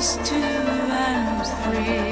two and three.